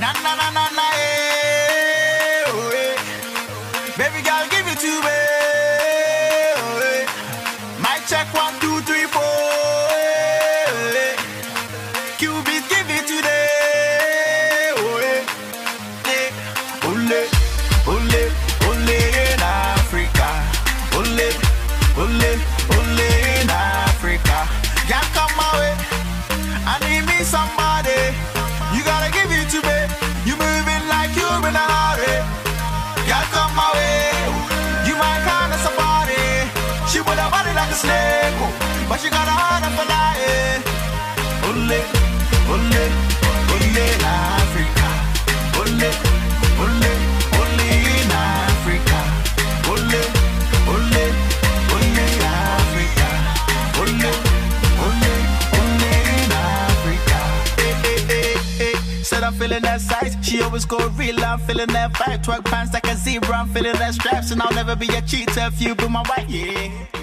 Na na na na na, eh, oh, eh. Baby girl, give it to me. Oh, eh. My check one, two, three, four. eh. Cubit, give it today. Oh, eh. Eh. Ole, ole, ole in Africa. Ole, ole, ole in Africa. Yeah, come my way. I need me somebody. But she got a heart of a lion. Ole, ole Said I'm feeling that size. She always go real. I'm feeling that vibe. Twerk pants like a zebra. I'm feeling that straps, and I'll never be a cheater if you be my wife. Yeah.